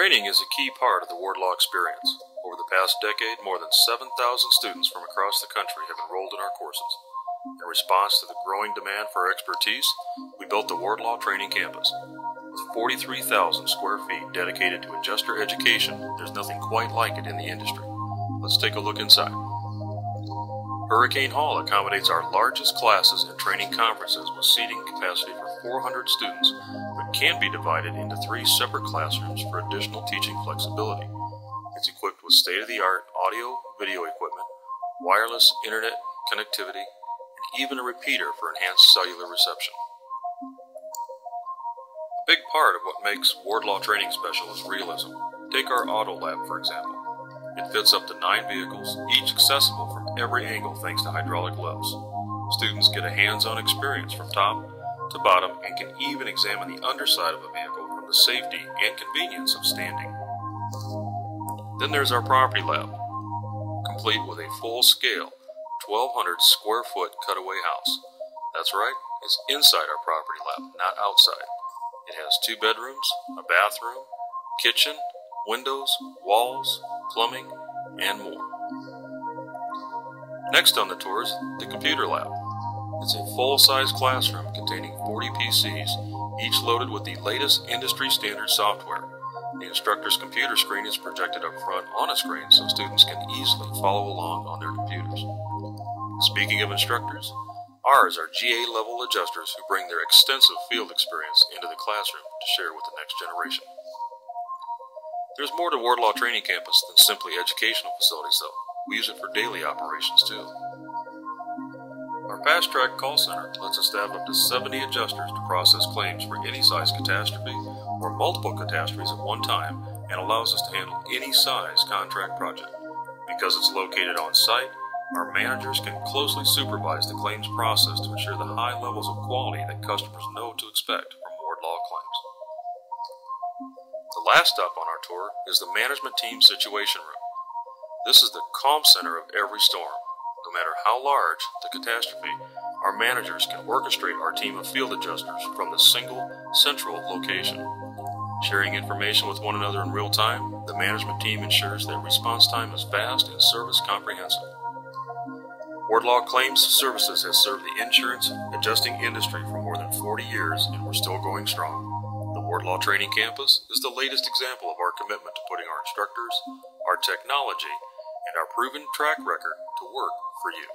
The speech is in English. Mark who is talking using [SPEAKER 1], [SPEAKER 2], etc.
[SPEAKER 1] Training is a key part of the Wardlaw experience. Over the past decade, more than 7,000 students from across the country have enrolled in our courses. In response to the growing demand for expertise, we built the Wardlaw Training Campus. With 43,000 square feet dedicated to adjuster education, there's nothing quite like it in the industry. Let's take a look inside. Hurricane Hall accommodates our largest classes and training conferences with seating capacity for 400 students, but can be divided into three separate classrooms for additional teaching flexibility. It's equipped with state-of-the-art audio, video equipment, wireless internet connectivity, and even a repeater for enhanced cellular reception. A big part of what makes Wardlaw training special is realism. Take our auto lab, for example. It fits up to nine vehicles, each accessible from every angle thanks to hydraulic lifts. Students get a hands-on experience from top to bottom and can even examine the underside of a vehicle from the safety and convenience of standing. Then there's our property lab, complete with a full-scale 1200 square foot cutaway house. That's right, it's inside our property lab, not outside. It has two bedrooms, a bathroom, kitchen, windows, walls, plumbing, and more. Next on the tour is the computer lab. It's a full-size classroom containing 40 PCs, each loaded with the latest industry standard software. The instructor's computer screen is projected up front on a screen so students can easily follow along on their computers. Speaking of instructors, ours are GA level adjusters who bring their extensive field experience into the classroom to share with the next generation. There's more to Wardlaw Training Campus than simply educational facilities, though. We use it for daily operations, too. Our fast track call center lets us staff up to 70 adjusters to process claims for any size catastrophe or multiple catastrophes at one time and allows us to handle any size contract project. Because it's located on site, our managers can closely supervise the claims process to ensure the high levels of quality that customers know to expect from Wardlaw claims. The last stop on our tour is the Management Team Situation Room. This is the calm center of every storm. No matter how large the catastrophe, our managers can orchestrate our team of field adjusters from the single, central location. Sharing information with one another in real time, the management team ensures that response time is fast and service comprehensive. Wardlaw Claims Services has served the insurance adjusting industry for more than 40 years and we're still going strong. The Wardlaw Training Campus is the latest example of our commitment to putting our instructors, our technology, and our proven track record to work for you.